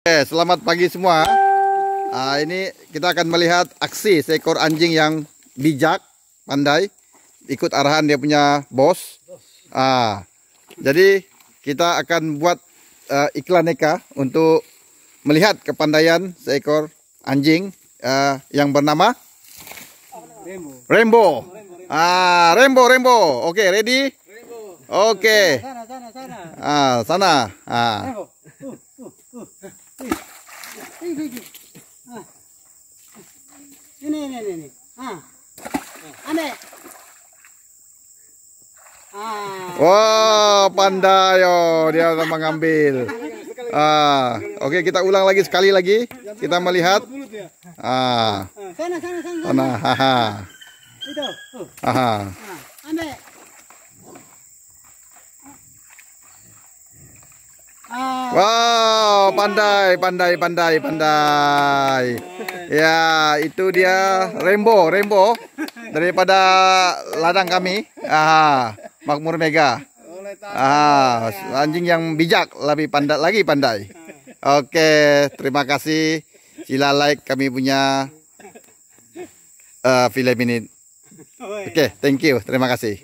Oke, selamat pagi semua. Ah, ini kita akan melihat aksi seekor anjing yang bijak, pandai, ikut arahan dia punya bos. Ah, jadi kita akan buat uh, iklan neka untuk melihat kepandaian seekor anjing uh, yang bernama Rembo. Rainbow. Ah, Rainbow, Rainbow. Oke, ready? Oke. Sana, sana, sana. Ah, sana. Ah. Rembo. Uh, uh, uh. Ini, ini, ini. Ah. Ini, ini, ini, ini. Ah. Ane. Ah. Wah, pandai oh, dia mengambil. Ah, oke kita ulang lagi sekali lagi. Kita melihat. Ah, Ah, Sana, sana, sana. sana, haha, Itu. Haha. Ah. Ane. Ah. Wow, pandai, pandai, pandai, pandai. Ya, itu dia Rainbow, Rainbow daripada ladang kami. Ah, Makmur Mega. Ah, anjing yang bijak lebih pandai lagi pandai. Oke, terima kasih. Sila like kami punya uh, film ini. Oke, thank you. Terima kasih.